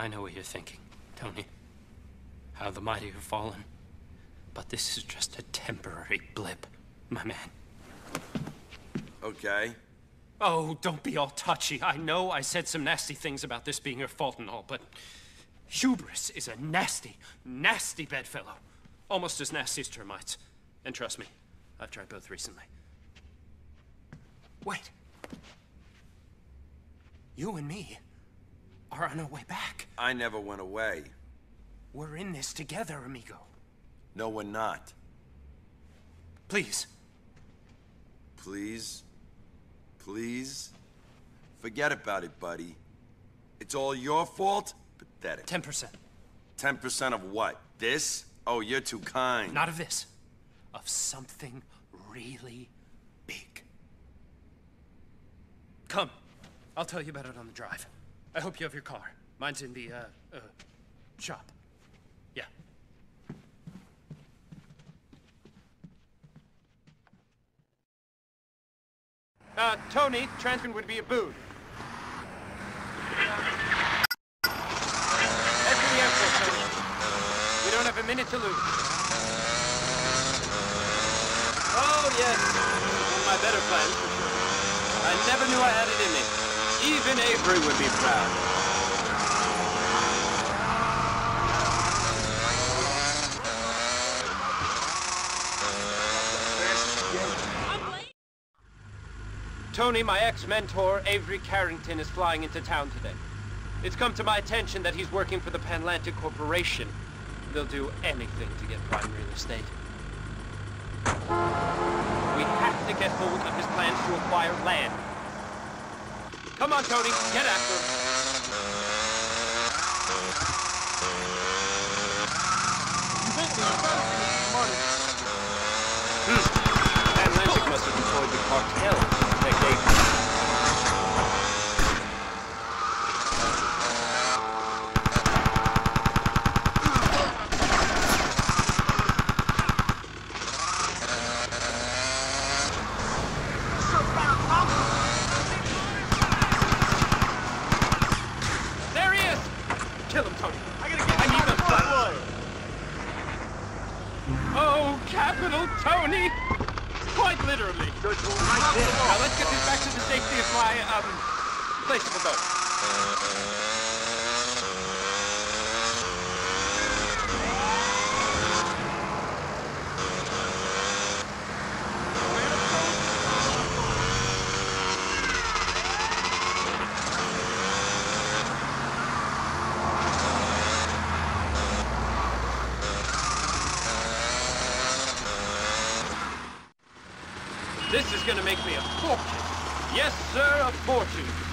I know what you're thinking, Tony. How the mighty have fallen. But this is just a temporary blip, my man. Okay. Oh, don't be all touchy. I know I said some nasty things about this being your fault and all, but hubris is a nasty, nasty bedfellow. Almost as nasty as termites. And trust me, I've tried both recently. Wait. You and me are on our way back. I never went away. We're in this together, amigo. No, we're not. Please. Please? Please? Forget about it, buddy. It's all your fault? Pathetic. 10%. 10% of what? This? Oh, you're too kind. Not of this. Of something really big. Come. I'll tell you about it on the drive. I hope you have your car. Mine's in the, uh, uh, shop. Yeah. Uh, Tony, transfer would be a boon. Head for the airport, Tony. We don't have a minute to lose. Oh, yes. My better plans, for sure. I never knew I had it in me. Even Avery would be proud. Tony, my ex-mentor, Avery Carrington, is flying into town today. It's come to my attention that he's working for the Panlantic Corporation. They'll do anything to get prime real estate. We have to get hold of his plans to acquire land. Come on, Tony, get after him. Hmm. Panlantic must have employed the cartel to protect Avery. There he is! Kill him, Tony. I gotta get I need the blood. Oh, capital Tony! Quite literally. Now let's get this back to the safety of my, um, place of This is gonna make me a fortune. Yes, sir, a fortune.